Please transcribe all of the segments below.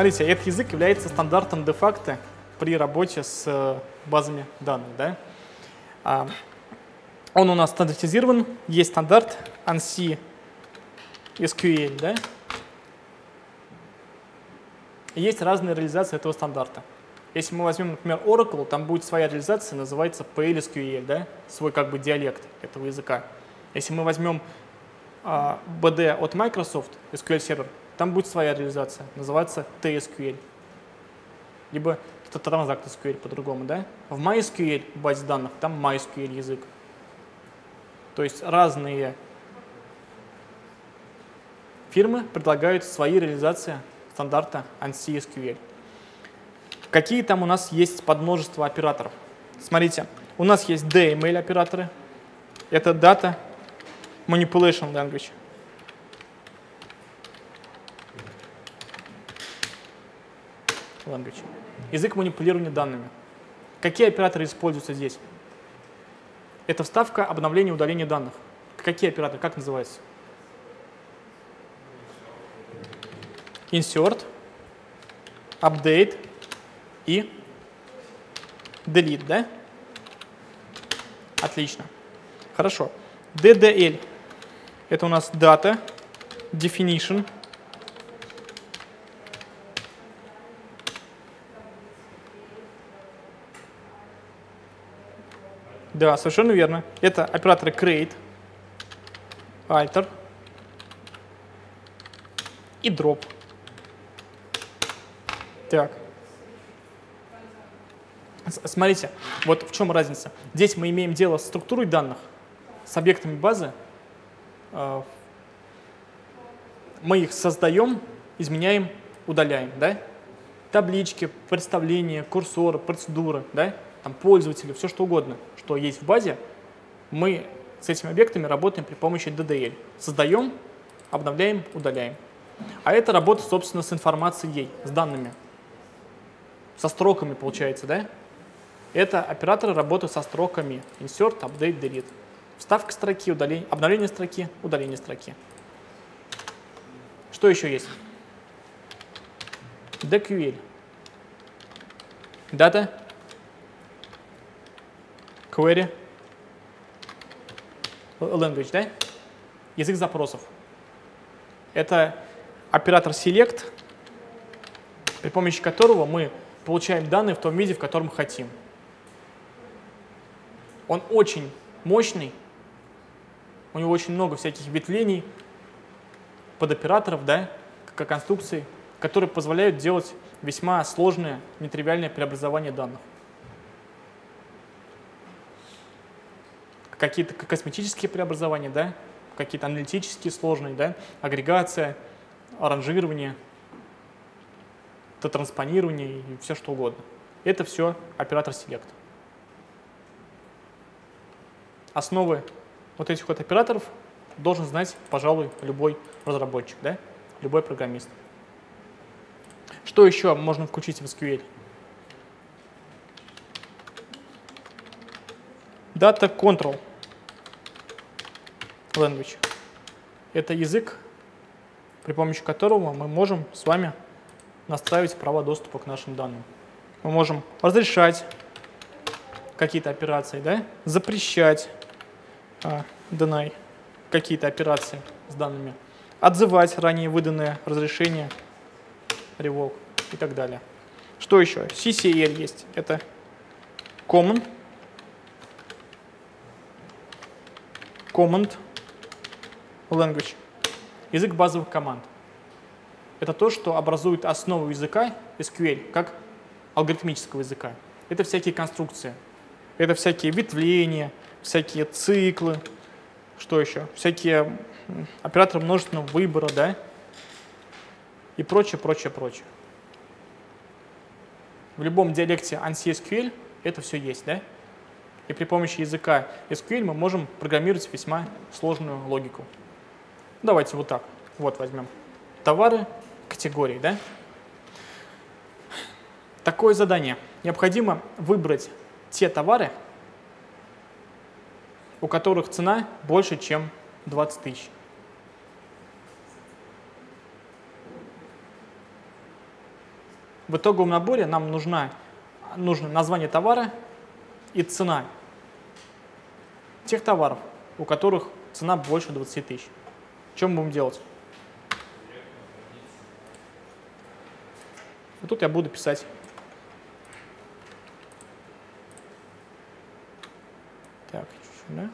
смотрите, этот язык является стандартом де-факто при работе с э, базами данных. Да? А, он у нас стандартизирован, есть стандарт ANSI SQL, да? есть разные реализации этого стандарта. Если мы возьмем, например, Oracle, там будет своя реализация, называется PLSQL, да? свой как бы диалект этого языка. Если мы возьмем а, BD от Microsoft, SQL Server, там будет своя реализация, называется TSQL. Либо Transact SQL по-другому, да? В MySQL базе данных, там MySQL язык. То есть разные фирмы предлагают свои реализации стандарта ANSI SQL. Какие там у нас есть подмножество операторов? Смотрите, у нас есть DML операторы. Это Data Manipulation Language. Language. Язык манипулирования данными. Какие операторы используются здесь? Это вставка, обновление, удаление данных. Какие операторы? Как называется? Insert, Update и Delete, да? Отлично. Хорошо. DDL. Это у нас Data, Definition, Да, совершенно верно. Это операторы create, alter и drop. Так. Смотрите, вот в чем разница. Здесь мы имеем дело с структурой данных, с объектами базы. А, мы их создаем, изменяем, удаляем. Да? Таблички, представления, курсоры, процедуры, да? Там, пользователи, все что угодно – что есть в базе, мы с этими объектами работаем при помощи DDL. Создаем, обновляем, удаляем. А это работа, собственно, с информацией, с данными. Со строками, получается, да? Это операторы работают со строками insert, update, delete. Вставка строки, удаление, обновление строки, удаление строки. Что еще есть? DQL. Data query language, да? Язык запросов. Это оператор select, при помощи которого мы получаем данные в том виде, в котором хотим. Он очень мощный, у него очень много всяких ветвлений под операторов, да, как конструкции, которые позволяют делать весьма сложное, нетривиальное преобразование данных. Какие-то косметические преобразования, да, какие-то аналитические сложные, да, агрегация, аранжирование, транспонирование и все что угодно. Это все оператор Select. Основы вот этих вот операторов должен знать, пожалуй, любой разработчик, да? любой программист. Что еще можно включить в SQL? Data Control – language. Это язык, при помощи которого мы можем с вами настраивать права доступа к нашим данным. Мы можем разрешать какие-то операции, да? запрещать а, deny какие-то операции с данными, отзывать ранее выданное разрешение, revoke и так далее. Что еще? CCL есть. Это common, command language – язык базовых команд. Это то, что образует основу языка SQL, как алгоритмического языка. Это всякие конструкции, это всякие ветвления, всякие циклы, что еще? Всякие операторы множественного выбора, да? И прочее, прочее, прочее. В любом диалекте ANSI SQL это все есть, да? И при помощи языка SQL мы можем программировать весьма сложную логику. Давайте вот так. Вот возьмем товары, категории, да? Такое задание. Необходимо выбрать те товары, у которых цена больше, чем 20 тысяч. в итоговом наборе нам нужна, нужно название товара и цена тех товаров, у которых цена больше 20 тысяч. Мы будем делать? И тут я буду писать Так, чуть-чуть, да?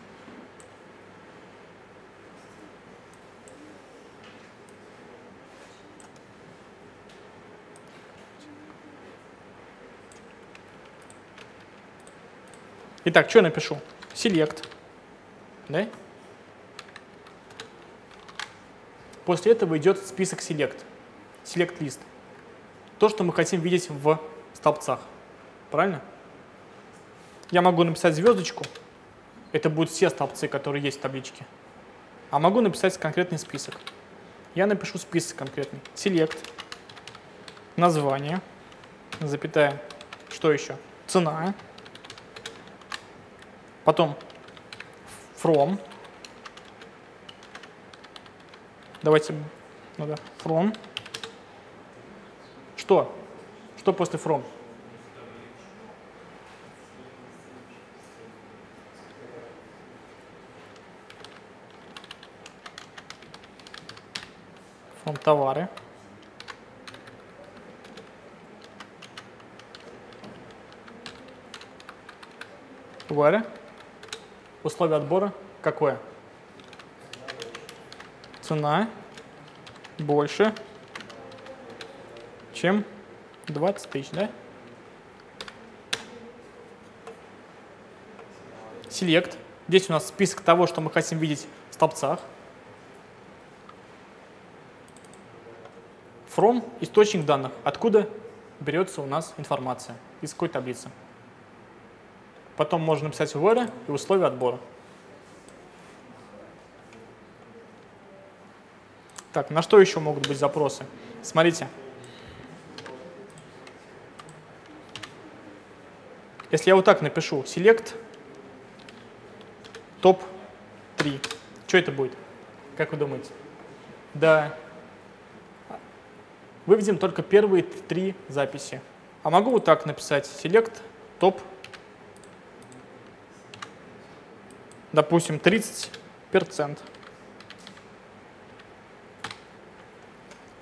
Итак, что я напишу? Select. Да? После этого идет список Select. Select лист. То, что мы хотим видеть в столбцах. Правильно? Я могу написать звездочку. Это будут все столбцы, которые есть в табличке. А могу написать конкретный список. Я напишу список конкретный. Select. Название. Запятая. Что еще? Цена. Потом from. Давайте, ну да, from. Что? Что после from? From товары. Where? Условие отбора какое? Цена больше, чем 20 тысяч, да? Select. Здесь у нас список того, что мы хотим видеть в столбцах. From – источник данных. Откуда берется у нас информация? Из какой таблицы? Потом можно написать where и условия отбора. Так, на что еще могут быть запросы? Смотрите. Если я вот так напишу select топ 3, что это будет? Как вы думаете? Да, выведем только первые три записи. А могу вот так написать select топ допустим, 30%.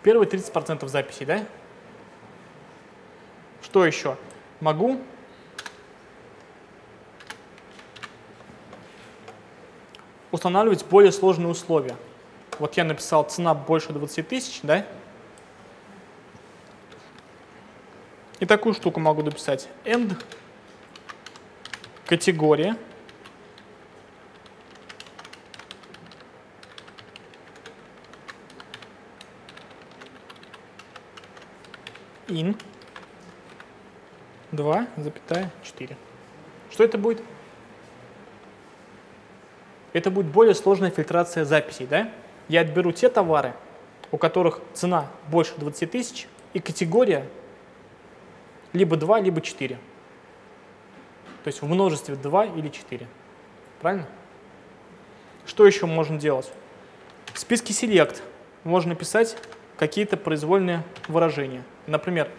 Первые 30% записей, да? Что еще? Могу устанавливать более сложные условия. Вот я написал цена больше 20 тысяч, да? И такую штуку могу дописать. End категория in 2,4. Что это будет? Это будет более сложная фильтрация записей. Да? Я отберу те товары, у которых цена больше 20 тысяч и категория либо 2, либо 4. То есть в множестве 2 или 4. Правильно? Что еще можно делать? В списке Select можно писать какие-то произвольные выражения. Например,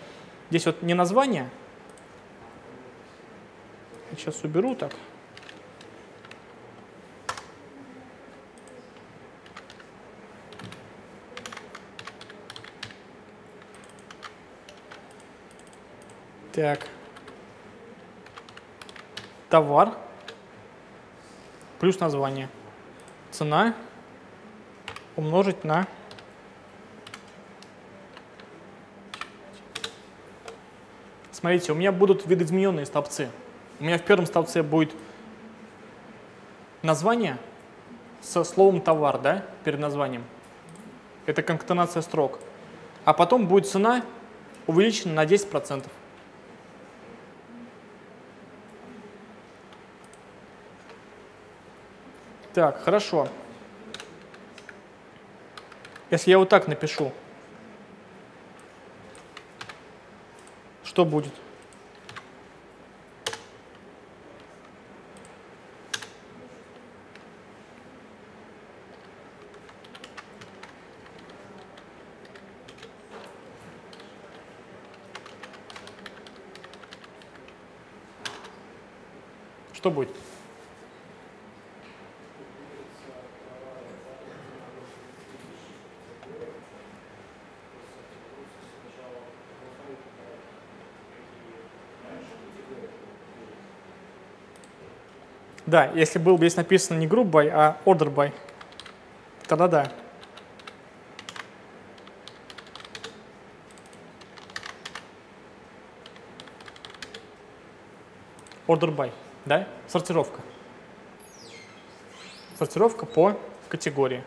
здесь вот не название. Сейчас уберу так. Так. Товар плюс название. Цена умножить на смотрите, у меня будут видоизмененные столбцы. У меня в первом столбце будет название со словом товар, да, перед названием. Это конкатенация строк. А потом будет цена увеличена на 10%. Так, хорошо. Если я вот так напишу, что будет. Что будет? Да, если был бы здесь написано не group by, а order by, тогда да. Order by, да? Сортировка. Сортировка по категории.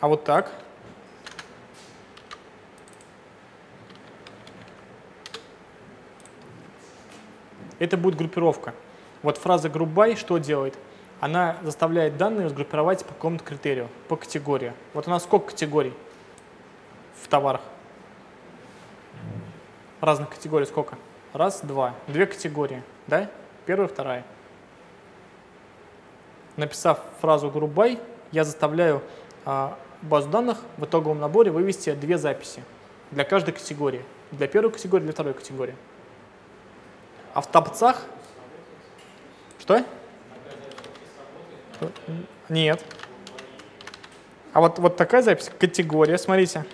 А вот так. Это будет группировка. Вот фраза by что делает? Она заставляет данные сгруппировать по какому-то критерию, по категории. Вот у нас сколько категорий в товарах? разных категорий сколько? Раз, два. Две категории, да? Первая, вторая. Написав фразу by, я заставляю а, базу данных в итоговом наборе вывести две записи для каждой категории. Для первой категории, для второй категории. А в табцах... Что? Нет. А вот, вот такая запись, категория, смотрите.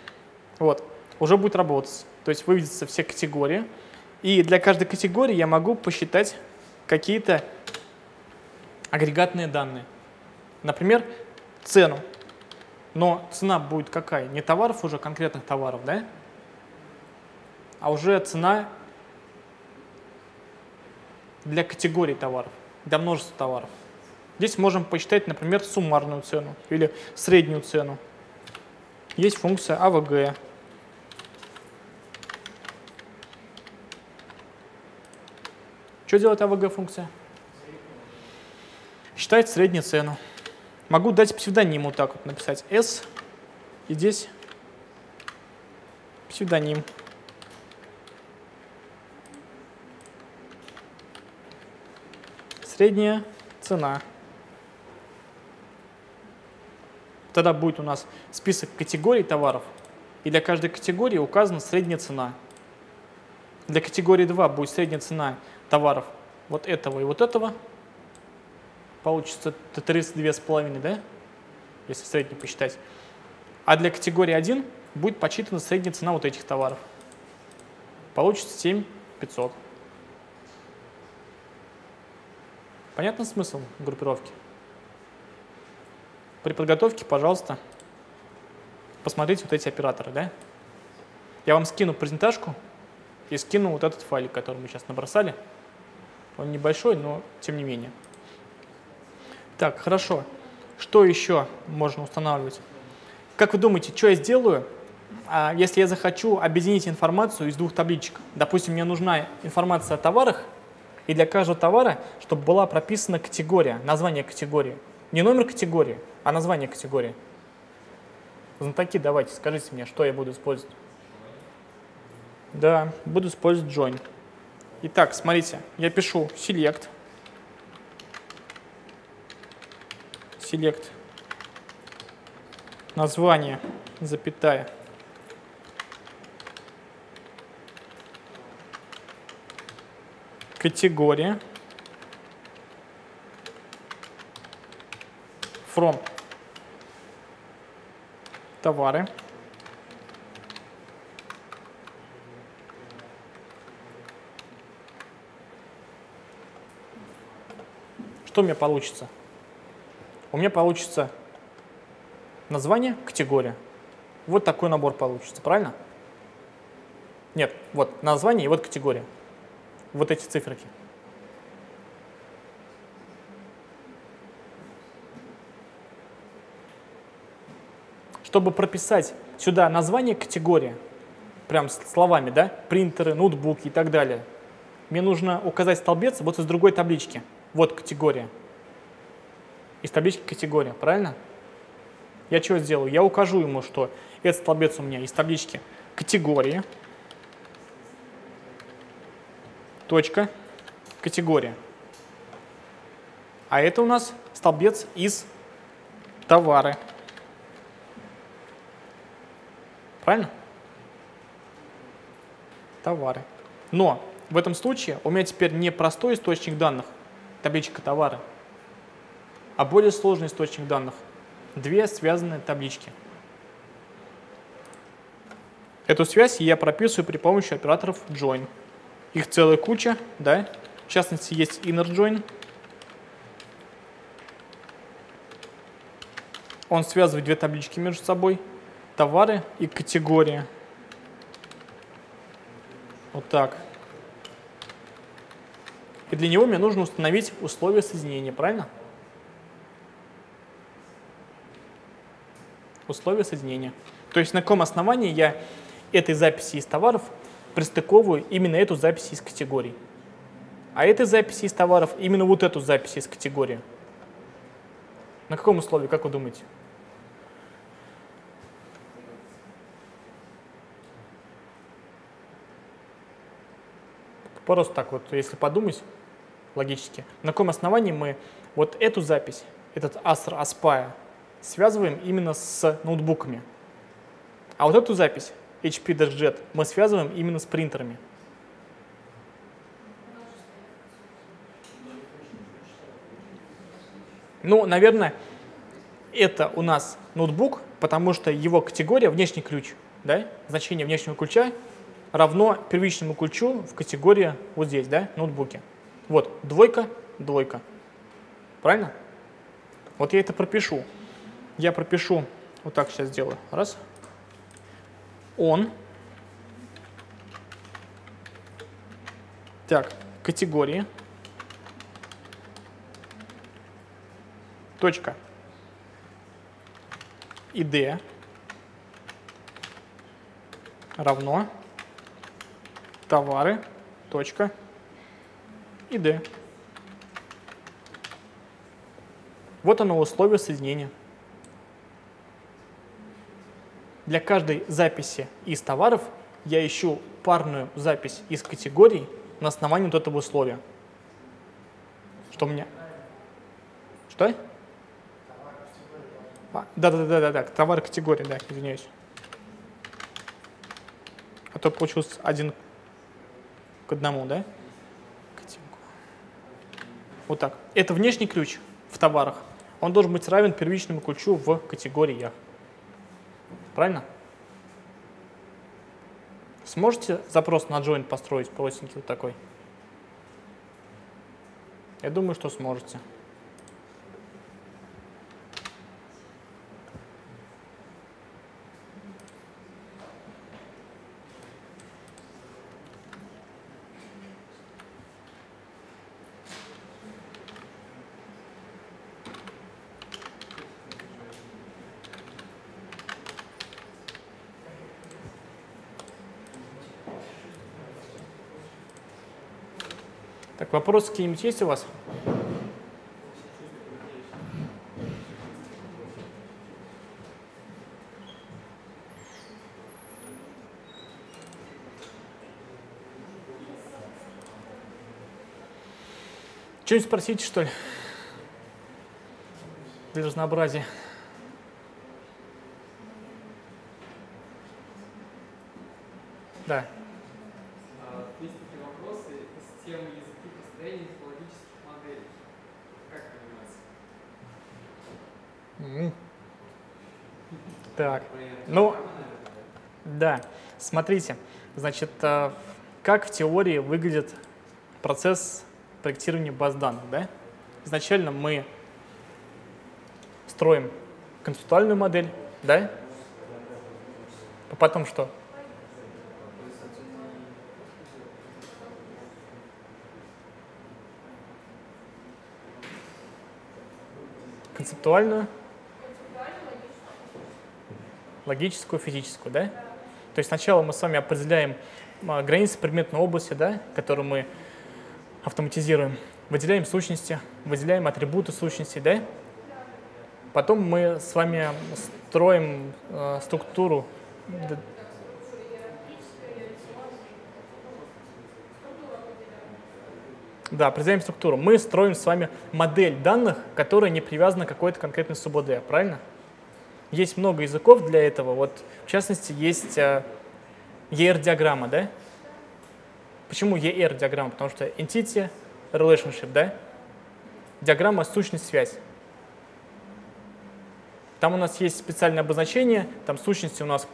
Вот, уже будет работать. То есть выведутся все категории. И для каждой категории я могу посчитать какие-то агрегатные данные. Например, цену. Но цена будет какая? Не товаров уже, конкретных товаров, да? А уже цена для категорий товаров, для множества товаров. Здесь можем посчитать, например, суммарную цену или среднюю цену. Есть функция AVG, Что делает AVG-функция? Считает среднюю цену. Могу дать псевдоним вот так вот написать S, и здесь псевдоним. Средняя цена. Тогда будет у нас список категорий товаров, и для каждой категории указана средняя цена. Для категории 2 будет средняя цена товаров вот этого и вот этого, получится 32,5, да? Если средний посчитать. А для категории 1 будет подсчитана средняя цена вот этих товаров. Получится 7500. Понятно смысл группировки? При подготовке, пожалуйста, посмотрите вот эти операторы, да? Я вам скину презентажку и скину вот этот файлик, который мы сейчас набросали. Он небольшой, но тем не менее. Так, хорошо. Что еще можно устанавливать? Как вы думаете, что я сделаю, а, если я захочу объединить информацию из двух табличек? Допустим, мне нужна информация о товарах, и для каждого товара, чтобы была прописана категория, название категории. Не номер категории, а название категории. Знатоки, давайте, скажите мне, что я буду использовать. Да, буду использовать join. Итак, смотрите, я пишу select, select, название, запятая, категория, from, товары, Что у меня получится? У меня получится название, категория. Вот такой набор получится, правильно? Нет, вот название и вот категория. Вот эти циферки. Чтобы прописать сюда название категории, прям словами, да, принтеры, ноутбуки и так далее, мне нужно указать столбец вот из другой таблички. Вот категория. Из таблички категория, правильно? Я что сделаю? Я укажу ему, что этот столбец у меня из таблички категории, точка, категория. А это у нас столбец из товары. Правильно? Товары. Но в этом случае у меня теперь не простой источник данных, табличка товара, а более сложный источник данных. Две связанные таблички. Эту связь я прописываю при помощи операторов join. Их целая куча, да? В частности, есть inner join. Он связывает две таблички между собой. Товары и категории. Вот так. И для него мне нужно установить условия соединения, правильно? Условия соединения. То есть на каком основании я этой записи из товаров пристыковываю именно эту запись из категорий. А этой записи из товаров именно вот эту запись из категории. На каком условии, как вы думаете? Просто так вот, если подумать логически, на каком основании мы вот эту запись, этот Asr Aspire, связываем именно с ноутбуками. А вот эту запись HP DeskJet мы связываем именно с принтерами. Ну, наверное, это у нас ноутбук, потому что его категория внешний ключ, да, значение внешнего ключа равно первичному ключу в категории вот здесь, да, ноутбуке. Вот, двойка, двойка. Правильно? Вот я это пропишу. Я пропишу, вот так сейчас сделаю. Раз он. Так, категории. Точка. ID равно товары. Точка. ID. Вот оно условие соединения. Для каждой записи из товаров я ищу парную запись из категорий на основании вот этого условия. Что у меня? Что? Да, да, да, да, да, товар категории, да, извиняюсь. А то получился один к одному, да? Вот так. Это внешний ключ в товарах. Он должен быть равен первичному ключу в категориях. Правильно? Сможете запрос на join построить простенький вот такой? Я думаю, что сможете. Вопросы какие-нибудь есть у вас? Что-нибудь спросите, что ли? Для разнообразия. Да. Так, ну, да, смотрите, значит, э, как в теории выглядит процесс проектирования баз данных, да? Изначально мы строим концептуальную модель, да? А потом что? Концептуальную логическую, физическую, да? То есть сначала мы с вами определяем а, границы предметной области, да, которую мы автоматизируем, выделяем сущности, выделяем атрибуты сущности, да? Потом мы с вами строим э, структуру Да, определяем структуру. Мы строим с вами модель данных, которая не привязана к какой-то конкретной СУБД, правильно? Есть много языков для этого. Вот, в частности, есть ER-диаграмма, э, да? Почему ER диаграмма? Потому что entity relationship, да? Диаграмма сущность связь. Там у нас есть специальное обозначение, там сущности у нас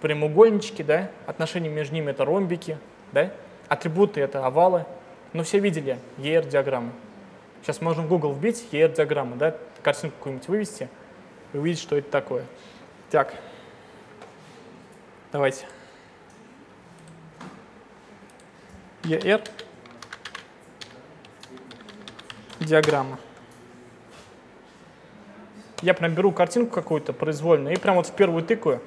прямоугольнички, да? Отношения между ними это ромбики, да? Атрибуты это овалы. Но все видели ER диаграммы. Сейчас можно в Google вбить ER диаграммы, да? Картинку какую-нибудь вывести и увидеть, что это такое. Так, давайте. ER диаграмма. Я прям беру картинку какую-то произвольную и прям вот в первую тыкаю.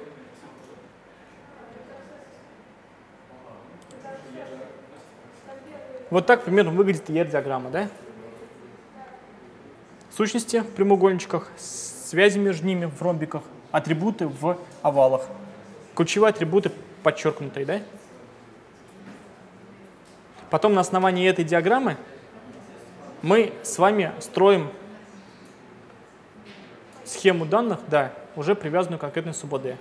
Вот так примерно выглядит ER-диаграмма, да? Сущности в прямоугольничках, связи между ними в ромбиках, атрибуты в овалах. Ключевые атрибуты подчеркнутые, да? Потом на основании этой диаграммы мы с вами строим схему данных, да, уже привязанную к конкретной СУБД.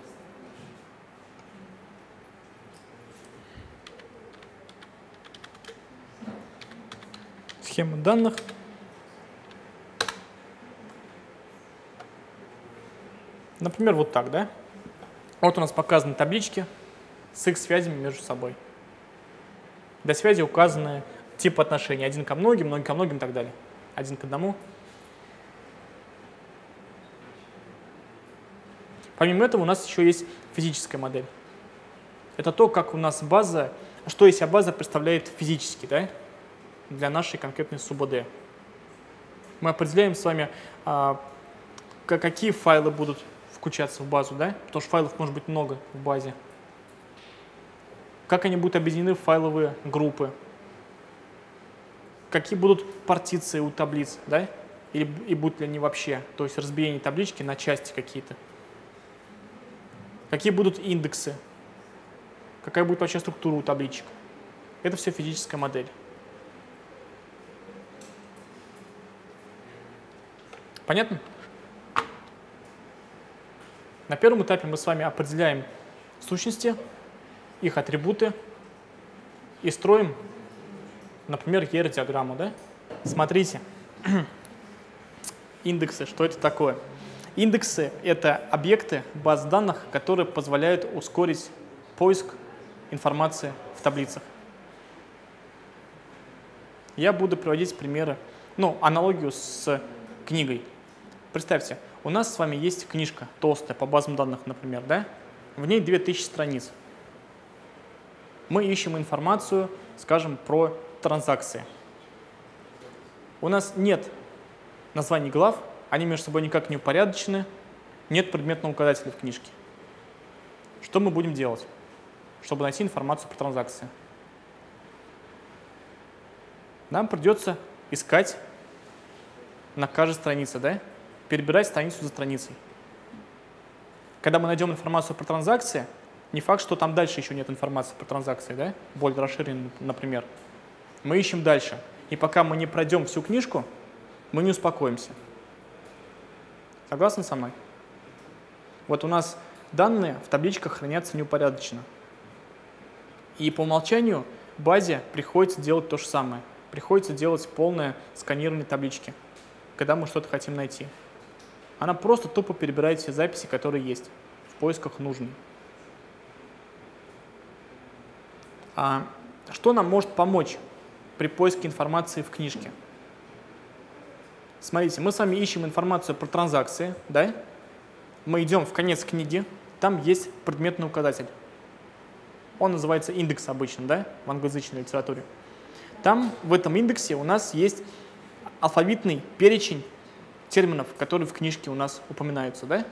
Схема данных. Например, вот так, да? Вот у нас показаны таблички с их связями между собой. Для связи указаны типы отношений. Один ко многим, многим ко многим и так далее. Один к одному. Помимо этого у нас еще есть физическая модель. Это то, как у нас база, что из себя база представляет физически да, для нашей конкретной СУБД. Мы определяем с вами, а, какие файлы будут включаться в базу, да? потому что файлов может быть много в базе. Как они будут объединены в файловые группы. Какие будут партиции у таблиц, да? Или, и будут ли они вообще, то есть разбиение таблички на части какие-то. Какие будут индексы, какая будет вообще структура у табличек. Это все физическая модель. Понятно? На первом этапе мы с вами определяем сущности, их атрибуты и строим, например, ER-диаграмму. Да? Смотрите, индексы, что это такое? Индексы — это объекты баз данных, которые позволяют ускорить поиск информации в таблицах. Я буду приводить примеры, ну, аналогию с книгой. Представьте, у нас с вами есть книжка толстая по базам данных, например, да? В ней 2000 страниц. Мы ищем информацию, скажем, про транзакции. У нас нет названий глав, они между собой никак не упорядочены, нет предметного указателя в книжке. Что мы будем делать, чтобы найти информацию про транзакции? Нам придется искать на каждой странице, да? Перебирать страницу за страницей. Когда мы найдем информацию про транзакции, не факт, что там дальше еще нет информации про транзакции, да? более расширенной, например. Мы ищем дальше. И пока мы не пройдем всю книжку, мы не успокоимся. Согласны со мной? Вот у нас данные в табличках хранятся неупорядоченно. И по умолчанию базе приходится делать то же самое. Приходится делать полное сканирование таблички, когда мы что-то хотим найти. Она просто тупо перебирает все записи, которые есть, в поисках нужной. А что нам может помочь при поиске информации в книжке? Смотрите, мы с вами ищем информацию про транзакции, да? Мы идем в конец книги, там есть предметный указатель. Он называется индекс обычно, да, в англоязычной литературе. Там, в этом индексе у нас есть алфавитный перечень терминов, которые в книжке у нас упоминаются, да?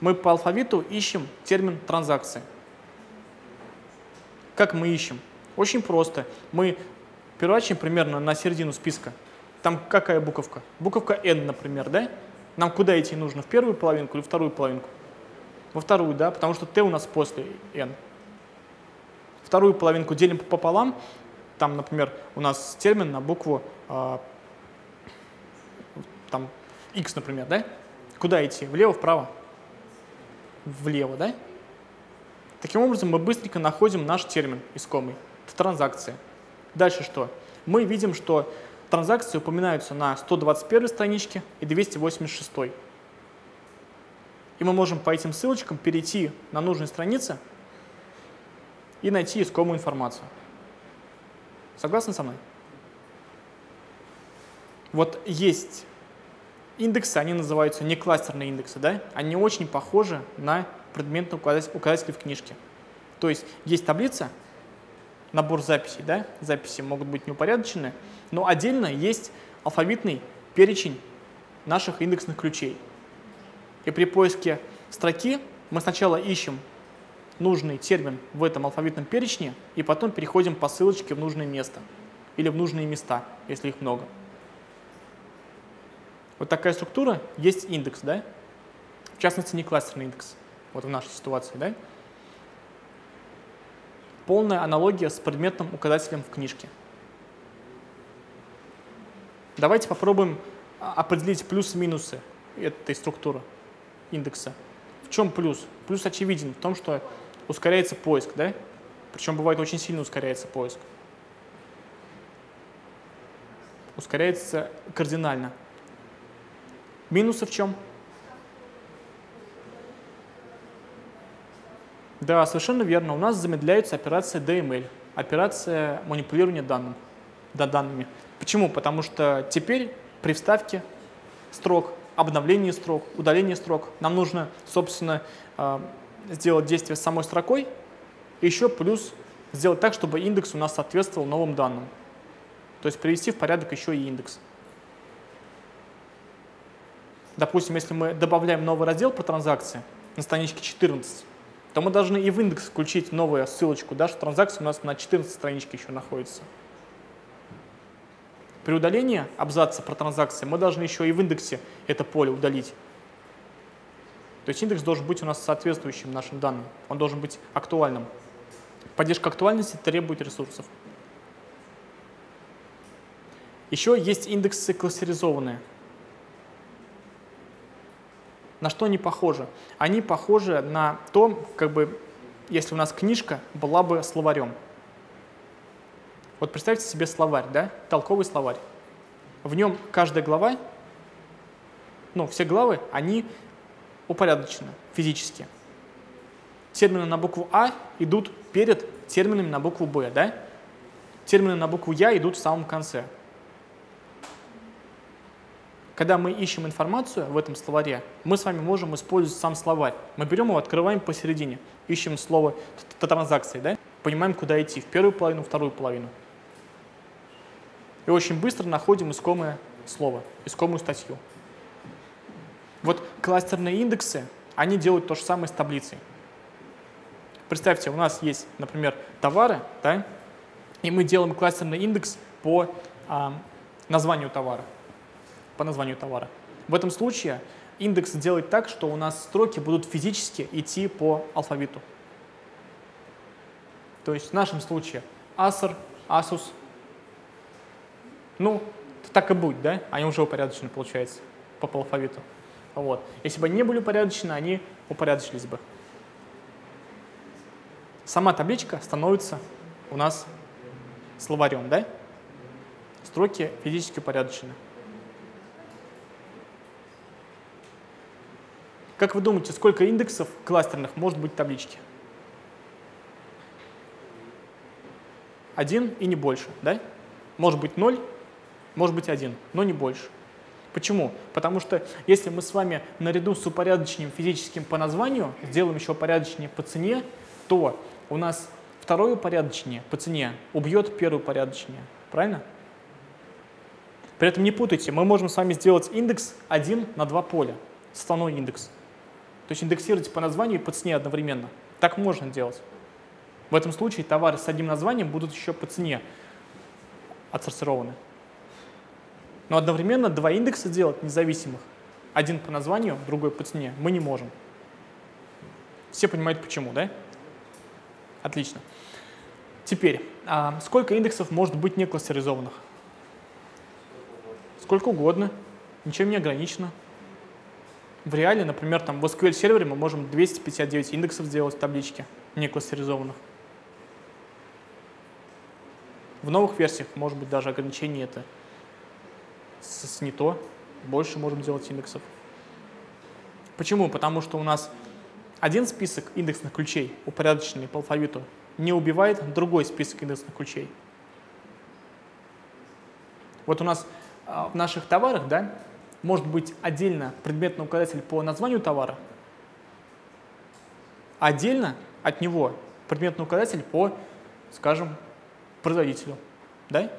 Мы по алфавиту ищем термин транзакции. Как мы ищем? Очень просто. Мы переворачиваем примерно на середину списка. Там какая буковка? Буковка N, например, да? Нам куда идти нужно? В первую половинку или вторую половинку? Во вторую, да, потому что T у нас после N. Вторую половинку делим пополам. Там, например, у нас термин на букву а, там x, например, да? Куда идти? Влево, вправо? Влево, да? Таким образом, мы быстренько находим наш термин искомый. Это транзакции. Дальше что? Мы видим, что транзакции упоминаются на 121 страничке и 286. И мы можем по этим ссылочкам перейти на нужные страницы и найти искомую информацию. Согласны со мной? Вот есть индексы, они называются не кластерные индексы, да? Они очень похожи на предметные указатели в книжке. То есть есть таблица, набор записей, да? Записи могут быть неупорядоченные, но отдельно есть алфавитный перечень наших индексных ключей. И при поиске строки мы сначала ищем нужный термин в этом алфавитном перечне, и потом переходим по ссылочке в нужное место или в нужные места, если их много. Вот такая структура, есть индекс, да? В частности, не кластерный индекс, вот в нашей ситуации, да? Полная аналогия с предметным указателем в книжке. Давайте попробуем определить плюсы-минусы этой структуры индекса. В чем плюс? Плюс очевиден в том, что ускоряется поиск, да? Причем бывает очень сильно ускоряется поиск. Ускоряется кардинально. Минусы в чем? Да, совершенно верно. У нас замедляется операция DML, операция манипулирования данным, да, данными. Почему? Потому что теперь при вставке строк, обновлении строк, удалении строк нам нужно, собственно, э, сделать действие с самой строкой, и еще плюс сделать так, чтобы индекс у нас соответствовал новым данным. То есть привести в порядок еще и индекс. Допустим, если мы добавляем новый раздел по транзакции на страничке 14, то мы должны и в индекс включить новую ссылочку, да, что транзакция у нас на 14 страничке еще находится. При удалении абзаца про транзакции мы должны еще и в индексе это поле удалить. То есть индекс должен быть у нас соответствующим нашим данным, он должен быть актуальным. Поддержка актуальности требует ресурсов. Еще есть индексы кластеризованные – на что они похожи? Они похожи на то, как бы, если у нас книжка была бы словарем. Вот представьте себе словарь, да, толковый словарь. В нем каждая глава, ну, все главы, они упорядочены физически. Термины на букву А идут перед терминами на букву Б, да? Термины на букву Я идут в самом конце. Когда мы ищем информацию в этом словаре, мы с вами можем использовать сам словарь. Мы берем его, открываем посередине, ищем слово транзакции, да? понимаем, куда идти, в первую половину, вторую половину. И очень быстро находим искомое слово, искомую статью. Вот кластерные индексы, они делают то же самое с таблицей. Представьте, у нас есть, например, товары, да, и мы делаем кластерный индекс по а, названию товара по названию товара. В этом случае индекс делает так, что у нас строки будут физически идти по алфавиту. То есть в нашем случае Acer, Asus. Ну, так и будет, да? Они уже упорядочены, получается, по, по алфавиту. Вот. Если бы они не были упорядочены, они упорядочились бы. Сама табличка становится у нас словарем, да? Строки физически упорядочены. Как вы думаете, сколько индексов кластерных может быть в табличке? Один и не больше, да? Может быть ноль, может быть один, но не больше. Почему? Потому что если мы с вами наряду с упорядочением физическим по названию сделаем еще упорядочение по цене, то у нас второе упорядочение по цене убьет первое упорядочение. Правильно? При этом не путайте, мы можем с вами сделать индекс один на два поля, составной индекс. То есть индексировать по названию и по цене одновременно. Так можно делать. В этом случае товары с одним названием будут еще по цене отсортированы. Но одновременно два индекса делать независимых, один по названию, другой по цене, мы не можем. Все понимают почему, да? Отлично. Теперь, а сколько индексов может быть не кластеризованных? Сколько угодно, ничем не ограничено. В реале, например, там в SQL сервере мы можем 259 индексов сделать в табличке, не. В новых версиях, может быть, даже ограничение это снято, больше можем делать индексов. Почему? Потому что у нас один список индексных ключей, упорядоченный по алфавиту, не убивает другой список индексных ключей. Вот у нас а, в наших товарах, да, может быть отдельно предметный указатель по названию товара, отдельно от него предметный указатель по, скажем, производителю, да?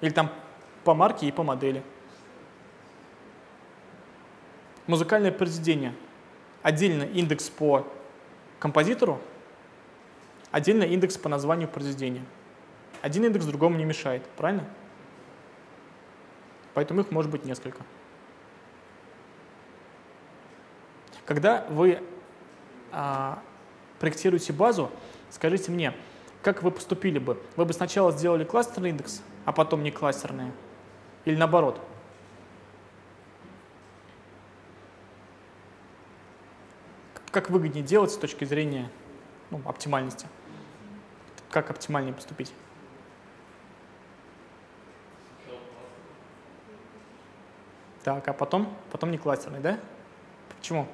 Или там по марке и по модели. Музыкальное произведение. Отдельно индекс по композитору, отдельно индекс по названию произведения. Один индекс другому не мешает, правильно? Поэтому их может быть несколько. Когда вы а, проектируете базу, скажите мне, как вы поступили бы? Вы бы сначала сделали кластерный индекс, а потом не кластерный? Или наоборот? Как выгоднее делать с точки зрения ну, оптимальности? Как оптимальнее поступить? Так, а потом? Потом не кластерный, да? Почему?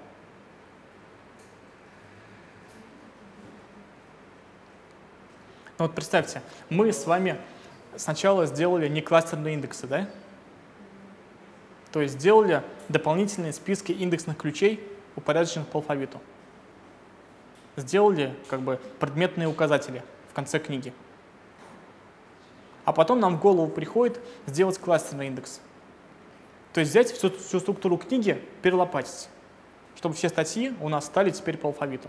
Ну вот представьте, мы с вами сначала сделали не кластерные индексы, да? То есть сделали дополнительные списки индексных ключей, упорядоченных по алфавиту. Сделали как бы предметные указатели в конце книги. А потом нам в голову приходит сделать кластерный индекс. То есть взять всю, всю структуру книги, перелопатить, чтобы все статьи у нас стали теперь по алфавиту.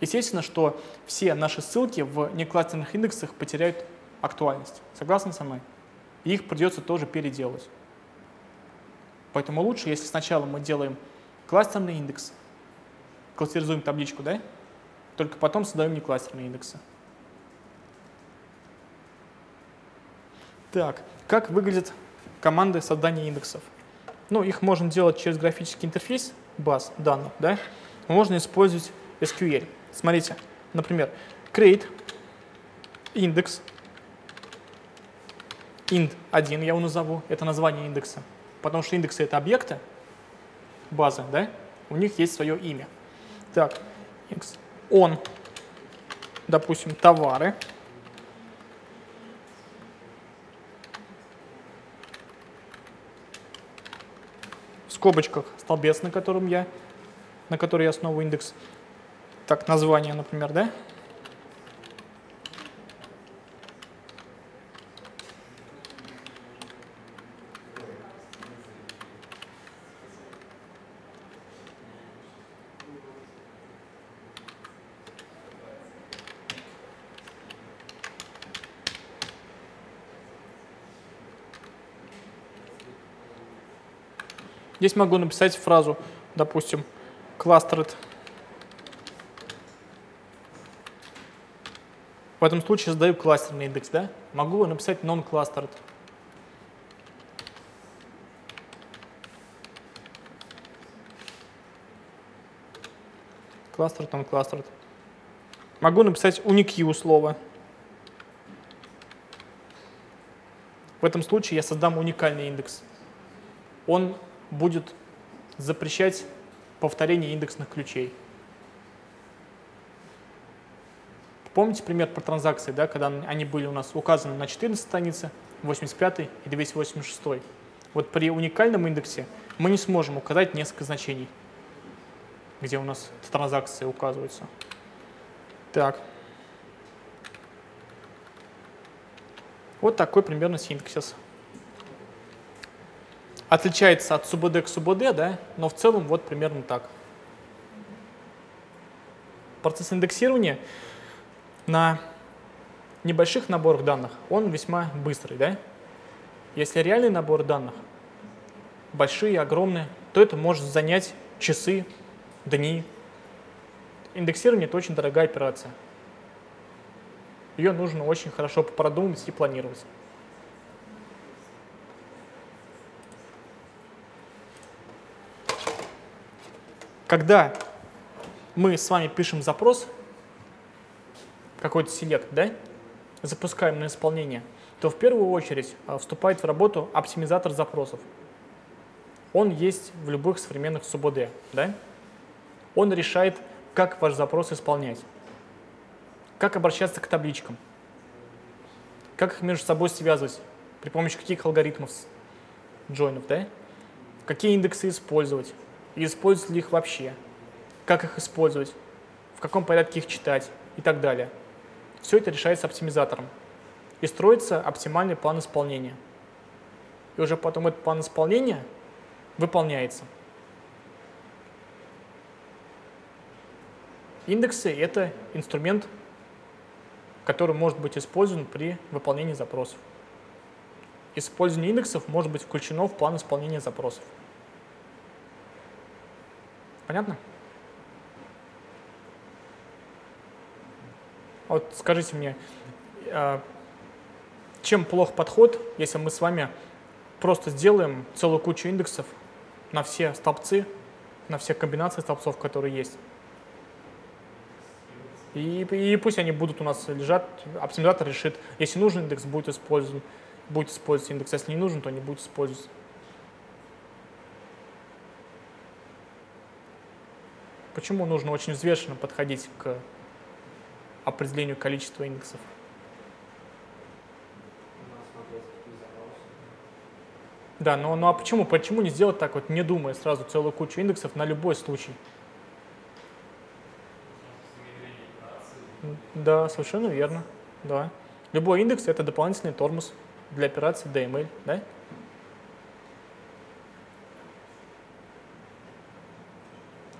Естественно, что все наши ссылки в некластерных индексах потеряют актуальность. Согласны со мной? И их придется тоже переделать. Поэтому лучше, если сначала мы делаем кластерный индекс, кластеризуем табличку, да? Только потом создаем некластерные индексы. Так, как выглядят команды создания индексов? Ну, их можно делать через графический интерфейс баз данных, да? Можно использовать SQL. Смотрите, например, create индекс int1 я его назову, это название индекса, потому что индексы это объекты, базы, да, у них есть свое имя. Так, индекс он, допустим, товары, в скобочках столбец, на котором я, на который я основу индекс, так, название, например, да? Здесь могу написать фразу, допустим, clustered В этом случае создаю кластерный индекс, да? Могу написать non-clustered. Clustered, non-clustered. Могу написать unique слово. В этом случае я создам уникальный индекс. Он будет запрещать повторение индексных ключей. Помните пример про транзакции, да, когда они были у нас указаны на 14 странице, 85 и 286. Вот при уникальном индексе мы не сможем указать несколько значений, где у нас транзакции указываются. Так. Вот такой примерно синтаксис. Отличается от СУБД к СУБД, да, но в целом вот примерно так. Процесс индексирования на небольших наборах данных он весьма быстрый, да? Если реальный набор данных большие, огромные, то это может занять часы, дни. Индексирование – это очень дорогая операция. Ее нужно очень хорошо продумать и планировать. Когда мы с вами пишем запрос, какой-то селект, да? запускаем на исполнение, то в первую очередь а, вступает в работу оптимизатор запросов. Он есть в любых современных СУБД. Да? Он решает, как ваш запрос исполнять, как обращаться к табличкам, как их между собой связывать, при помощи каких алгоритмов джойнов, да? какие индексы использовать, и использовать ли их вообще, как их использовать, в каком порядке их читать и так далее. Все это решается оптимизатором. И строится оптимальный план исполнения. И уже потом этот план исполнения выполняется. Индексы — это инструмент, который может быть использован при выполнении запросов. Использование индексов может быть включено в план исполнения запросов. Понятно? Вот скажите мне, а, чем плох подход, если мы с вами просто сделаем целую кучу индексов на все столбцы, на все комбинации столбцов, которые есть. И, и пусть они будут у нас лежать, оптимизатор решит, если нужен индекс, будет использован, будет использоваться индекс, если не нужен, то не будет использоваться. Почему нужно очень взвешенно подходить к определению количества индексов. Да, но, ну а почему? Почему не сделать так вот, не думая сразу целую кучу индексов на любой случай? Да, совершенно верно. Да. Любой индекс – это дополнительный тормоз для операции DML, да?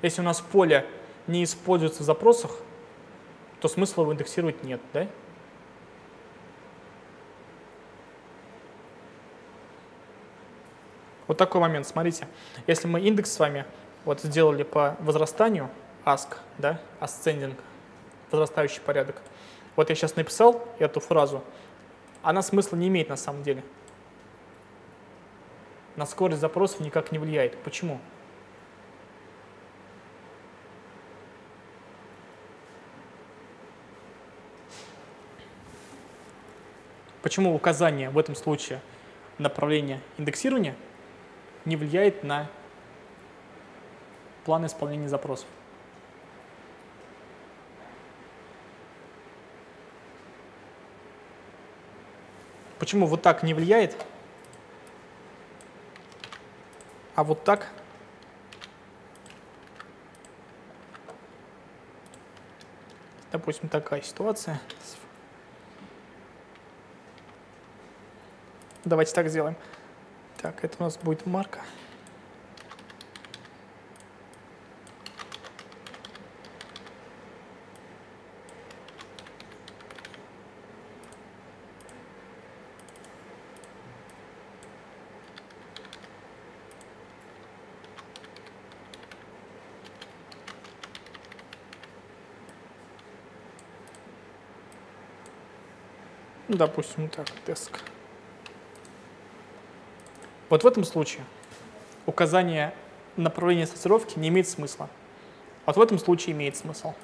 Если у нас поле не используется в запросах, то смысла его индексировать нет, да? Вот такой момент, смотрите. Если мы индекс с вами вот сделали по возрастанию, ask, да, ascending, возрастающий порядок. Вот я сейчас написал эту фразу, она смысла не имеет на самом деле. На скорость запросов никак не влияет. Почему? Почему указание в этом случае направления индексирования не влияет на план исполнения запросов? Почему вот так не влияет, а вот так Допустим, такая ситуация. Давайте так сделаем. Так, это у нас будет марка. Допустим, так, деск. Вот в этом случае указание направления сортировки не имеет смысла. Вот в этом случае имеет смысл.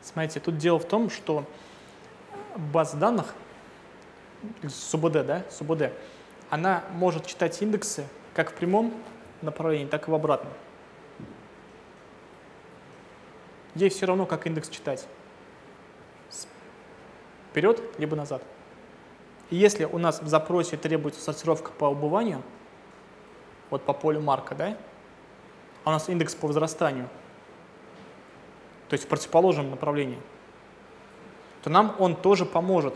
Смотрите, тут дело в том, что база данных СУБД, да, СУБД, она может читать индексы как в прямом направлении, так и в обратном. Ей все равно, как индекс читать. Вперед, либо назад. И если у нас в запросе требуется сортировка по убыванию, вот по полю марка, да, а у нас индекс по возрастанию, то есть в противоположном направлении, то нам он тоже поможет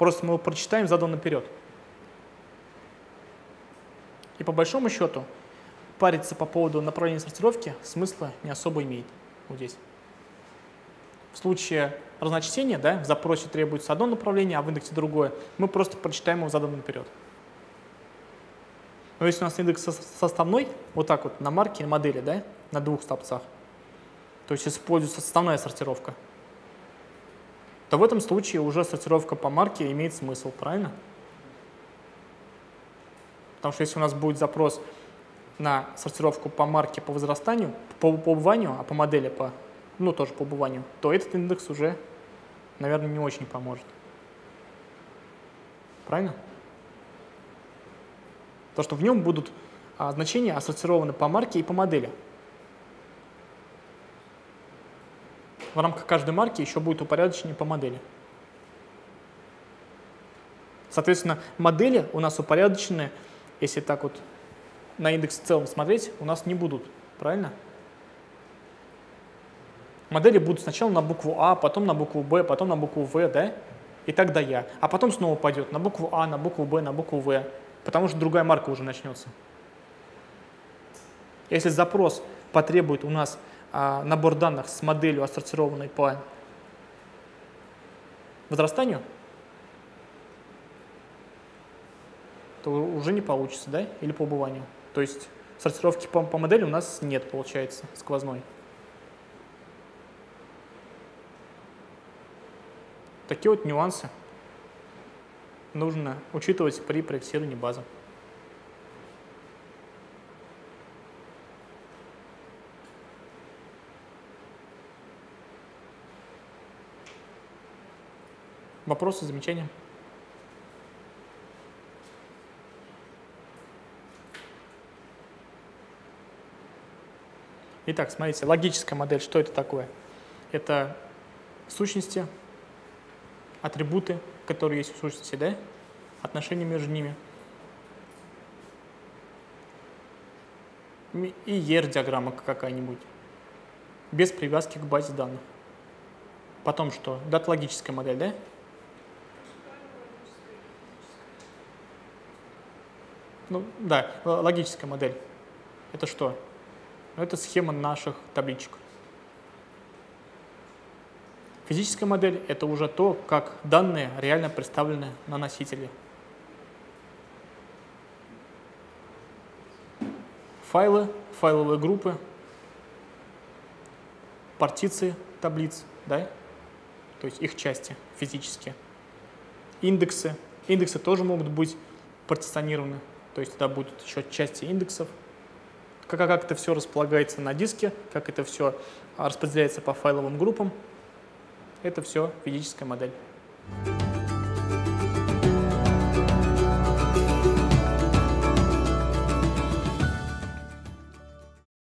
Просто мы его прочитаем задом наперед. И по большому счету париться по поводу направления сортировки смысла не особо имеет вот здесь. В случае разночтения, да, в запросе требуется одно направление, а в индексе другое, мы просто прочитаем его задом наперед. Но если у нас индекс составной, вот так вот, на марке, на модели, да, на двух столбцах, то есть используется составная сортировка, то в этом случае уже сортировка по марке имеет смысл, правильно? Потому что если у нас будет запрос на сортировку по марке по возрастанию, по, по убыванию, а по модели по, ну тоже по убыванию, то этот индекс уже, наверное, не очень поможет. Правильно? То, что в нем будут а, значения ассоциированы по марке и по модели. В рамках каждой марки еще будет упорядочение по модели. Соответственно, модели у нас упорядочены, если так вот на индекс в целом смотреть, у нас не будут, правильно? Модели будут сначала на букву А, потом на букву Б, потом на букву В, да? И так до Я. А потом снова пойдет на букву А, на букву Б, на букву В, потому что другая марка уже начнется. Если запрос потребует у нас набор данных с моделью, отсортированной по возрастанию, то уже не получится, да, или по убыванию. То есть сортировки по, по модели у нас нет, получается, сквозной. Такие вот нюансы нужно учитывать при проектировании базы. Вопросы, замечания? Итак, смотрите, логическая модель, что это такое? Это сущности, атрибуты, которые есть в сущности, да? Отношения между ними. И ER-диаграмма какая-нибудь, без привязки к базе данных. Потом что? Дат-логическая модель, да? Ну, да, логическая модель. Это что? Ну, это схема наших табличек. Физическая модель – это уже то, как данные реально представлены на носителе. Файлы, файловые группы, партиции таблиц, да? то есть их части физические. Индексы. Индексы тоже могут быть партиционированы. То есть тогда будут еще части индексов. Как, как это все располагается на диске, как это все распределяется по файловым группам. Это все физическая модель.